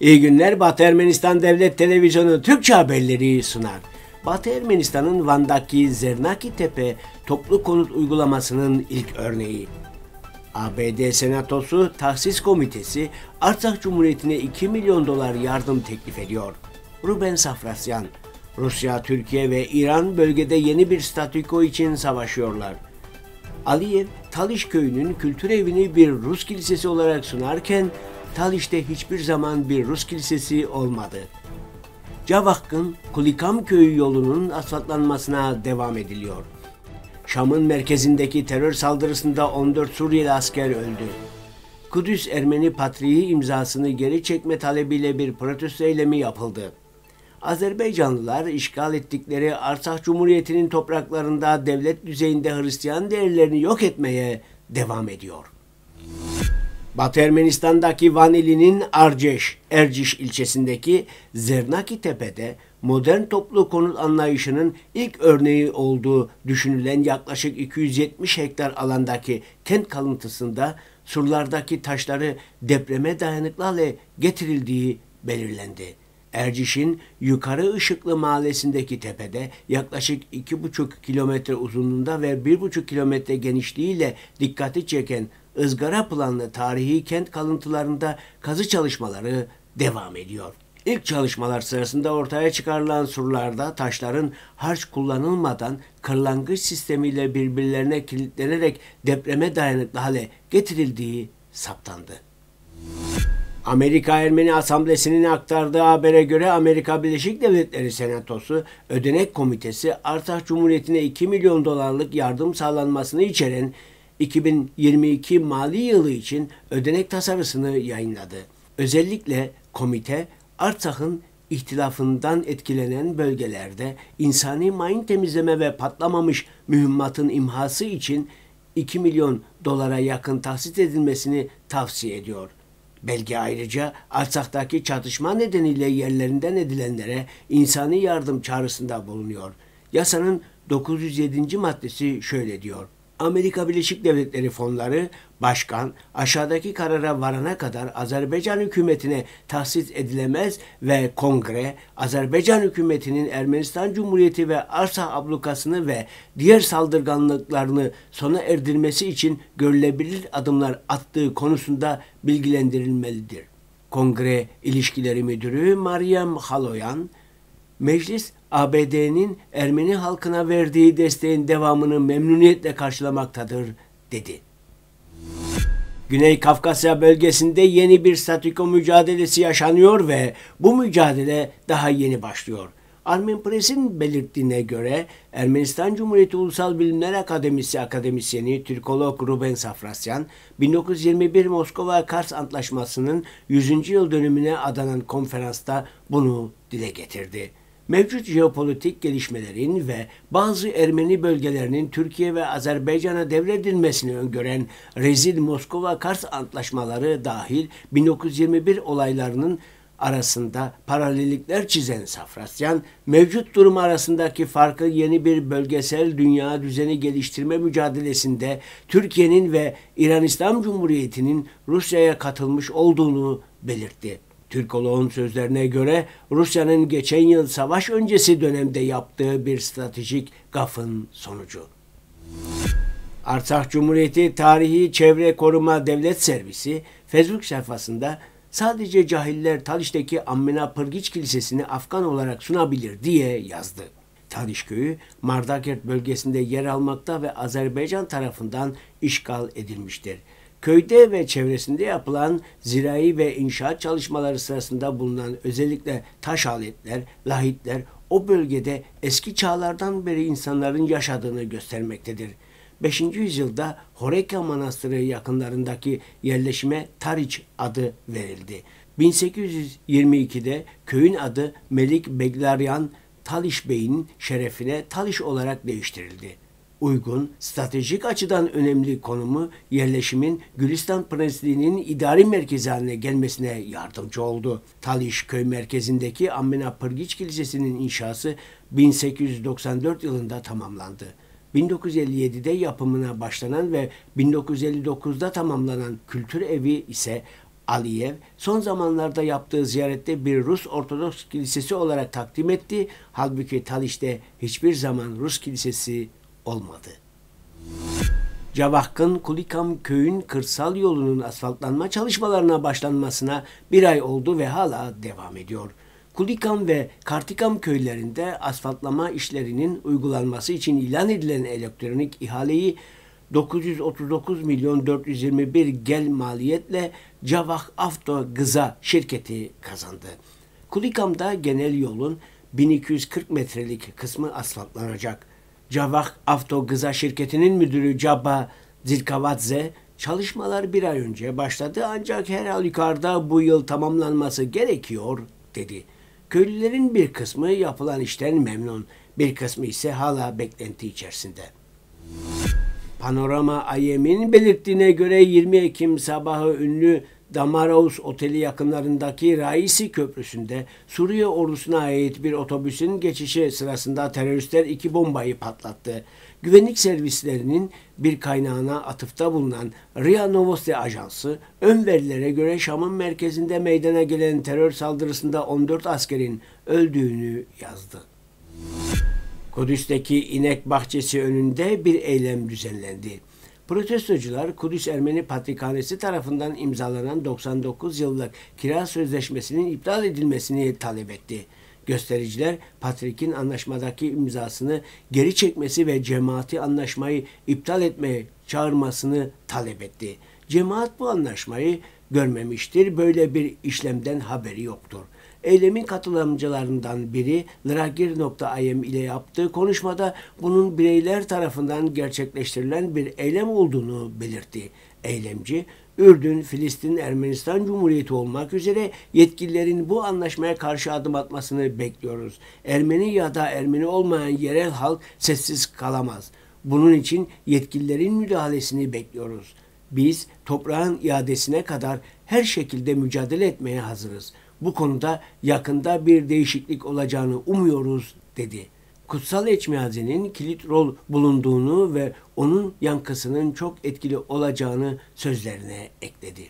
İyi günler Batı Ermenistan Devlet Televizyonu Türkçe haberleri sunar. Batı Ermenistan'ın Van'daki Zernaki Tepe toplu konut uygulamasının ilk örneği. ABD Senatosu Tahsis Komitesi Artsakh Cumhuriyeti'ne 2 milyon dolar yardım teklif ediyor. Ruben Safrasyan Rusya, Türkiye ve İran bölgede yeni bir statüko için savaşıyorlar. Aliyev, Taliş köyünün kültür evini bir Rus kilisesi olarak sunarken Taliş'te hiçbir zaman bir Rus kilisesi olmadı. Cavakk'ın Kulikam köyü yolunun asfaltlanmasına devam ediliyor. Şam'ın merkezindeki terör saldırısında 14 Suriyeli asker öldü. Kudüs Ermeni Patriği imzasını geri çekme talebiyle bir protesto eylemi yapıldı. Azerbaycanlılar işgal ettikleri Artsakh Cumhuriyeti'nin topraklarında devlet düzeyinde Hristiyan değerlerini yok etmeye devam ediyor. Batı Ermenistan'daki Vanili'nin Arceş, Erciş ilçesindeki Zernaki Tepe'de modern toplu konut anlayışının ilk örneği olduğu düşünülen yaklaşık 270 hektar alandaki kent kalıntısında surlardaki taşları depreme dayanıklı hale getirildiği belirlendi. Erciş'in Yukarı Işıklı mahallesindeki tepede yaklaşık 2,5 kilometre uzunluğunda ve 1,5 kilometre genişliğiyle dikkati çeken ızgara planlı tarihi kent kalıntılarında kazı çalışmaları devam ediyor. İlk çalışmalar sırasında ortaya çıkarılan surlarda taşların harç kullanılmadan kırlangıç sistemiyle birbirlerine kilitlenerek depreme dayanıklı hale getirildiği saptandı. Amerika Ermeni Asamblesi'nin aktardığı habere göre Amerika Birleşik Devletleri Senatosu Ödenek Komitesi Artsakh Cumhuriyeti'ne 2 milyon dolarlık yardım sağlanmasını içeren 2022 mali yılı için ödenek tasarısını yayınladı. Özellikle komite Artsakh'ın ihtilafından etkilenen bölgelerde insani mayın temizleme ve patlamamış mühimmatın imhası için 2 milyon dolara yakın tahsis edilmesini tavsiye ediyor. Belge ayrıca Artsak'taki çatışma nedeniyle yerlerinden edilenlere insani yardım çağrısında bulunuyor. Yasanın 907. maddesi şöyle diyor. Amerika Birleşik Devletleri fonları başkan aşağıdaki karara varana kadar Azerbaycan hükümetine tahsis edilemez ve kongre Azerbaycan hükümetinin Ermenistan Cumhuriyeti ve arsa ablukasını ve diğer saldırganlıklarını sona erdirmesi için görülebilir adımlar attığı konusunda bilgilendirilmelidir. Kongre İlişkileri Müdürü Mariam Haloyan, Meclis ABD'nin Ermeni halkına verdiği desteğin devamını memnuniyetle karşılamaktadır, dedi. Güney Kafkasya bölgesinde yeni bir statüko mücadelesi yaşanıyor ve bu mücadele daha yeni başlıyor. Armen Press'in belirttiğine göre Ermenistan Cumhuriyeti Ulusal Bilimler Akademisi akademisyeni Türkolog Ruben Safrasyan, 1921 Moskova-Kars Antlaşması'nın 100. yıl dönümüne adanan konferansta bunu dile getirdi mevcut jeopolitik gelişmelerin ve bazı Ermeni bölgelerinin Türkiye ve Azerbaycan'a devredilmesini öngören rezil Moskova-Kars antlaşmaları dahil 1921 olaylarının arasında paralellikler çizen Safrasyan, mevcut durum arasındaki farkı yeni bir bölgesel dünya düzeni geliştirme mücadelesinde Türkiye'nin ve İran İslam Cumhuriyeti'nin Rusya'ya katılmış olduğunu belirtti. Türkoloğun sözlerine göre Rusya'nın geçen yıl savaş öncesi dönemde yaptığı bir stratejik gafın sonucu. Artsakh Cumhuriyeti Tarihi Çevre Koruma Devlet Servisi Facebook sayfasında sadece cahiller Taliş'teki Ammena Pırgiç Kilisesi'ni Afgan olarak sunabilir diye yazdı. Taliş köyü Mardakert bölgesinde yer almakta ve Azerbaycan tarafından işgal edilmiştir. Köyde ve çevresinde yapılan zirai ve inşaat çalışmaları sırasında bulunan özellikle taş aletler, lahitler o bölgede eski çağlardan beri insanların yaşadığını göstermektedir. 5. yüzyılda Horeka Manastırı yakınlarındaki yerleşime Tariç adı verildi. 1822'de köyün adı Melik Beglaryan Taliş Bey'in şerefine Taliş olarak değiştirildi uygun, stratejik açıdan önemli konumu yerleşimin Gülistan Prensliği'nin idari merkezi haline gelmesine yardımcı oldu. Taliş köy merkezindeki Ammena Pırgiç Kilisesi'nin inşası 1894 yılında tamamlandı. 1957'de yapımına başlanan ve 1959'da tamamlanan kültür evi ise Aliyev son zamanlarda yaptığı ziyarette bir Rus Ortodoks Kilisesi olarak takdim etti. Halbuki Taliş'te hiçbir zaman Rus kilisesi olmadı. Cavahk'ın Kulikam köyün kırsal yolunun asfaltlanma çalışmalarına başlanmasına bir ay oldu ve hala devam ediyor. Kulikam ve Kartikam köylerinde asfaltlama işlerinin uygulanması için ilan edilen elektronik ihaleyi 939 milyon 421 gel maliyetle Cavah Avto Gıza şirketi kazandı. Kulikam'da genel yolun 1240 metrelik kısmı asfaltlanacak. Cavah Avto Gıza şirketinin müdürü Cabba Zilkavadze çalışmalar bir ay önce başladı ancak her halükarda bu yıl tamamlanması gerekiyor dedi. Köylülerin bir kısmı yapılan işten memnun, bir kısmı ise hala beklenti içerisinde. Panorama Ayem'in belirttiğine göre 20 Ekim sabahı ünlü Damaros Oteli yakınlarındaki Raisi Köprüsü'nde Suriye ordusuna ait bir otobüsün geçişi sırasında teröristler iki bombayı patlattı. Güvenlik servislerinin bir kaynağına atıfta bulunan RIA Novosti Ajansı, ön verilere göre Şam'ın merkezinde meydana gelen terör saldırısında 14 askerin öldüğünü yazdı. Kudüs'teki inek bahçesi önünde bir eylem düzenlendi. Protestocular Kudüs Ermeni Patrikhanesi tarafından imzalanan 99 yıllık kira sözleşmesinin iptal edilmesini talep etti. Göstericiler Patrik'in anlaşmadaki imzasını geri çekmesi ve cemaati anlaşmayı iptal etmeye çağırmasını talep etti. Cemaat bu anlaşmayı görmemiştir. Böyle bir işlemden haberi yoktur. Eylemin katılımcılarından biri Liragir.im ile yaptığı konuşmada bunun bireyler tarafından gerçekleştirilen bir eylem olduğunu belirtti. Eylemci, Ürdün, Filistin, Ermenistan Cumhuriyeti olmak üzere yetkililerin bu anlaşmaya karşı adım atmasını bekliyoruz. Ermeni ya da Ermeni olmayan yerel halk sessiz kalamaz. Bunun için yetkililerin müdahalesini bekliyoruz. Biz toprağın iadesine kadar her şekilde mücadele etmeye hazırız. Bu konuda yakında bir değişiklik olacağını umuyoruz dedi. Kutsal Eçmiyazi'nin kilit rol bulunduğunu ve onun yankısının çok etkili olacağını sözlerine ekledi.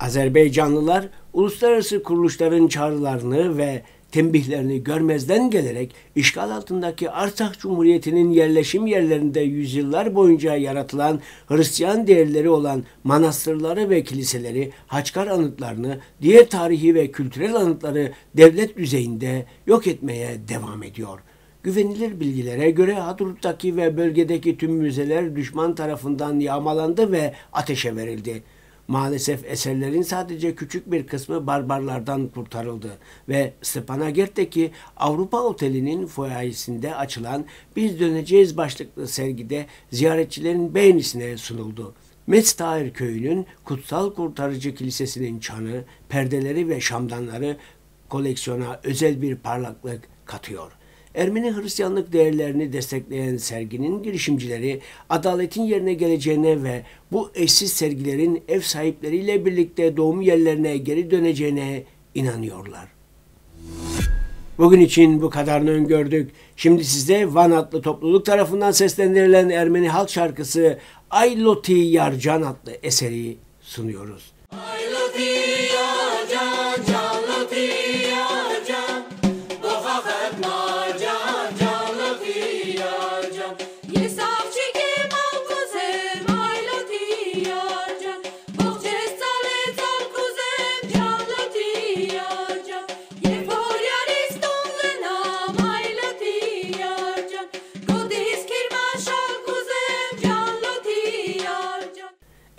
Azerbaycanlılar uluslararası kuruluşların çağrılarını ve tembihlerini görmezden gelerek işgal altındaki Arsak Cumhuriyeti'nin yerleşim yerlerinde yüzyıllar boyunca yaratılan Hristiyan değerleri olan manastırları ve kiliseleri, haçkar anıtlarını, diğer tarihi ve kültürel anıtları devlet düzeyinde yok etmeye devam ediyor. Güvenilir bilgilere göre Hadrut'taki ve bölgedeki tüm müzeler düşman tarafından yağmalandı ve ateşe verildi. Maalesef eserlerin sadece küçük bir kısmı barbarlardan kurtarıldı ve Stepanakert'teki Avrupa Oteli'nin foyayesinde açılan Biz Döneceğiz başlıklı sergide ziyaretçilerin beğenisine sunuldu. Metztair köyünün Kutsal Kurtarıcı Kilisesi'nin çanı, perdeleri ve şamdanları koleksiyona özel bir parlaklık katıyor. Ermeni Hristiyanlık değerlerini destekleyen serginin girişimcileri adaletin yerine geleceğine ve bu eşsiz sergilerin ev sahipleriyle birlikte doğum yerlerine geri döneceğine inanıyorlar. Bugün için bu kadarını öngördük. Şimdi size Van adlı topluluk tarafından seslendirilen Ermeni halk şarkısı Ayloti Yarcan adlı eseri sunuyoruz. Ayloti